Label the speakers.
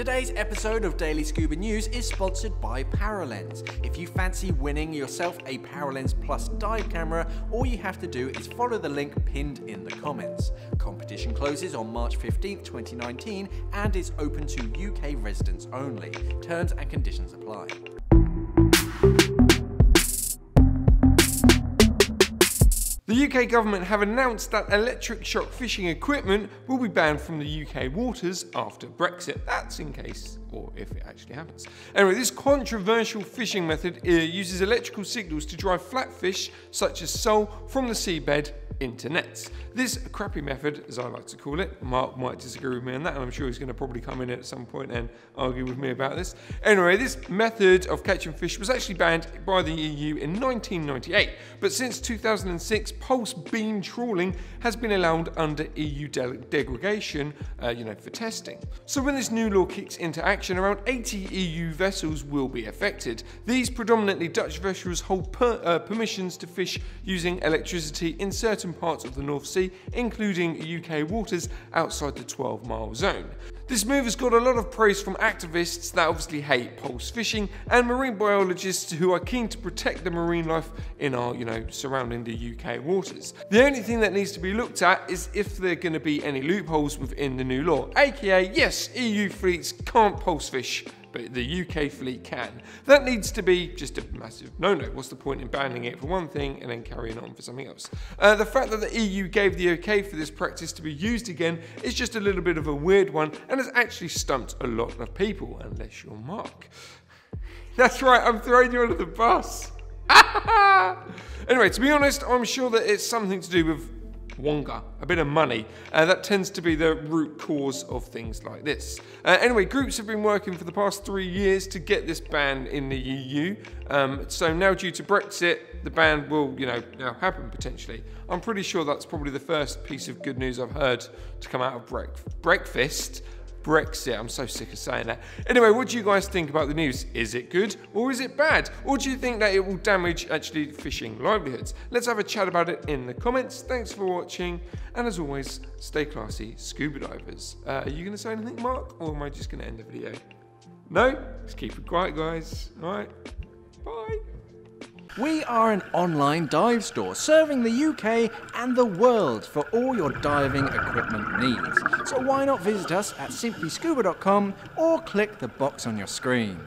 Speaker 1: Today's episode of Daily Scuba News is sponsored by Paralens. If you fancy winning yourself a Paralens Plus dive camera, all you have to do is follow the link pinned in the comments. Competition closes on March 15, 2019 and is open to UK residents only. Terms and conditions apply.
Speaker 2: The UK government have announced that electric shock fishing equipment will be banned from the UK waters after Brexit. That's in case, or if it actually happens. Anyway, this controversial fishing method uh, uses electrical signals to drive flatfish, such as sole, from the seabed into nets. This crappy method, as I like to call it, Mark might disagree with me on that, and I'm sure he's going to probably come in at some point and argue with me about this. Anyway, this method of catching fish was actually banned by the EU in 1998, but since 2006, pulse beam trawling has been allowed under EU de degradation, uh, you know, for testing. So when this new law kicks into action, around 80 EU vessels will be affected. These predominantly Dutch vessels hold per, uh, permissions to fish using electricity in certain certain parts of the North Sea, including UK waters outside the 12 mile zone. This move has got a lot of praise from activists that obviously hate pulse fishing and marine biologists who are keen to protect the marine life in our, you know, surrounding the UK waters. The only thing that needs to be looked at is if there are going to be any loopholes within the new law, aka yes, EU fleets can't pulse fish but the UK fleet can. That needs to be just a massive no-no. What's the point in banning it for one thing and then carrying on for something else? Uh, the fact that the EU gave the okay for this practice to be used again is just a little bit of a weird one and has actually stumped a lot of people, unless you're Mark. That's right, I'm throwing you under the bus. anyway, to be honest, I'm sure that it's something to do with Wonga, a bit of money. Uh, that tends to be the root cause of things like this. Uh, anyway, groups have been working for the past three years to get this ban in the EU. Um, so now, due to Brexit, the ban will, you know, now happen potentially. I'm pretty sure that's probably the first piece of good news I've heard to come out of breakfast. Brexit. I'm so sick of saying that. Anyway, what do you guys think about the news? Is it good or is it bad? Or do you think that it will damage actually fishing livelihoods? Let's have a chat about it in the comments. Thanks for watching. And as always, stay classy, scuba divers. Uh, are you going to say anything, Mark? Or am I just going to end the video? No? Just keep it quiet, guys. All right. Bye.
Speaker 1: We are an online dive store serving the UK and the world for all your diving equipment needs. So why not visit us at simplyscuba.com or click the box on your screen.